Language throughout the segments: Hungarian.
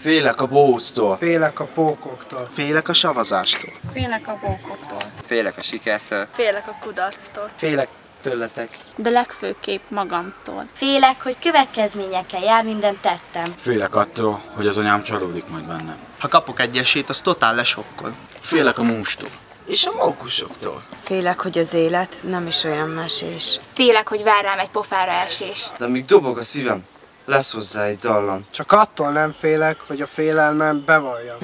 Félek a bohóztól. Félek a pókoktól. Félek a savazástól. Félek a bókoktól. Félek a sikertől. Félek a kudarctól. Félek tőletek. De legfőképp magamtól. Félek, hogy következményekkel jár minden tettem. Félek attól, hogy az anyám csalódik majd bennem. Ha kapok egy esélyt, az totál lesokkol. Félek a mústól. És a mókusoktól. Félek, hogy az élet nem is olyan mesés. Félek, hogy vár rám egy pofára esés. De amíg dobog a szívem, lesz hozzá egy dallam. Csak attól nem félek, hogy a félelmem bevalljam.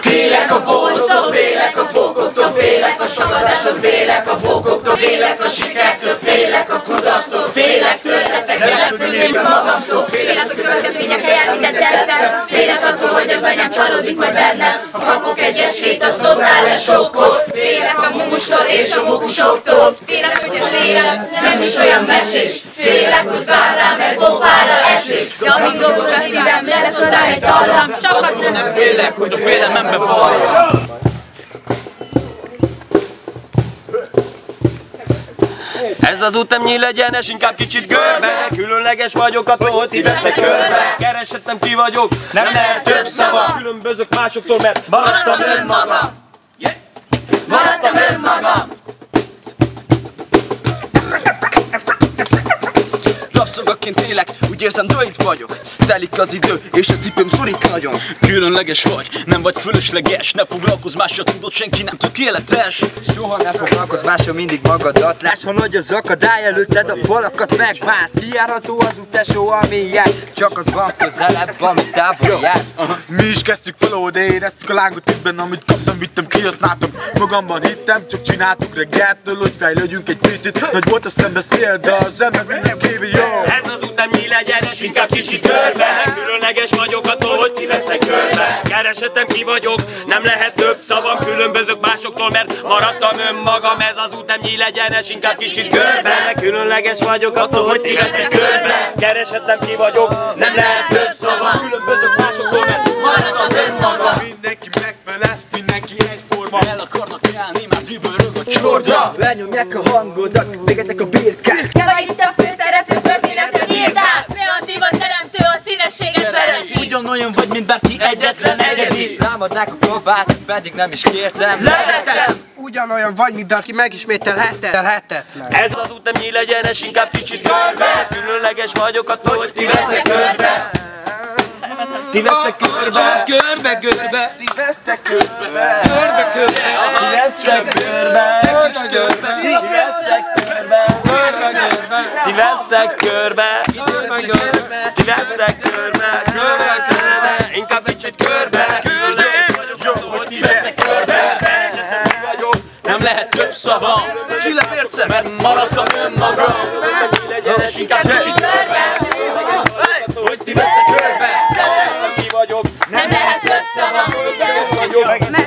Félek a borzó, félek a pókoktól, félek a savazásod, félek a pókoktól, félek a sikertől, félek a kudarctól, félek tőletek, legfőképp magamtól, Félek, hogy következményekkel csalódik majd bennem, ha kapok egy esélyt, az szoknál le sokkol, félek a mumustól és a mukusoktól, Félek, hogy az élet nem is olyan mesés, félek, hogy vár rám egy pofára esés, de amíg dolgok a szívem, lesz hozzá egy dallam, csak attól nem Félek, hogy a félelmembe valljam. Ez az út nem nyíl egyenes, inkább kicsit görbe Különleges vagyok, hogy ti vesztek körbe. Keresettem ki vagyok, nem lehet több szava, különbözök másoktól, mert maradtam önmagam, Rabszolgaként élek, úgy érzem droid vagyok. Telik az idő, és a cipőm szorít nagyon. Különleges vagy, nem vagy fölösleges Ne foglalkozz mással, tudod, senki nem tökéletes Soha ne foglalkozz mással, mindig magadat Lásd, ha nagy az akadály előtted, a falakat megmász Kijárható az út, tesó, ami jár. Csak az van közelebb, ami távol jár. Mi is kezdtük valahol, de éreztük a lángot itt benne, amit kaptam, vittem, kihasználtam. Magamban hittem, csak csináltuk reggeltől, hogy fejlődjünk egy picit. Nagy volt a szembeszél, de az ember mindenképpen jó Ez az út nem nyíl egyenes, inkább kicsit körbe. Különleges vagyok attól, hogy ti vesztek körbe. Keresetem ki vagyok, nem lehet több szavam. Különbözök másoktól, mert maradtam önmagam. Ez az út nem nyíl egyenes, inkább kicsit körbe. Különleges vagyok attól, hogy ti vesztek körbe. Keresetem ki vagyok, nem lehet több szavam. Különbözök másoktól, mert Maradtam önmagam. Mindenki megfelel, mindenki egyforma. El akarnak állni, már dübörög a csorda. Lenyomják a hangodat, végetek a birkák Te vagy itt a egyedi Rámadnák a próbát, pedig nem is kértem. Levetem! Ugyanolyan vagy, mint aki megismételhetetlen. Ez az út nem nyíl egyenes, inkább kicsit körbe. Különleges vagyok attól, hogy ti vesztek körbe. Ti vesztek körbe. Körbe, körbe, Ti vesztek körbe. Körbe, körbe. Ti vesztek körbe. Ti vesztek körbe. Ti vesztek körbe. Ti vesztek körbe Nem lehet több szavam Csilla férce, mert maradtam önmagam Hogy legyen ez inkább kicsit körbe. Hogy ti vesztek körbe? Aki vagyok? Nem lehet több szavam Megint vagyok?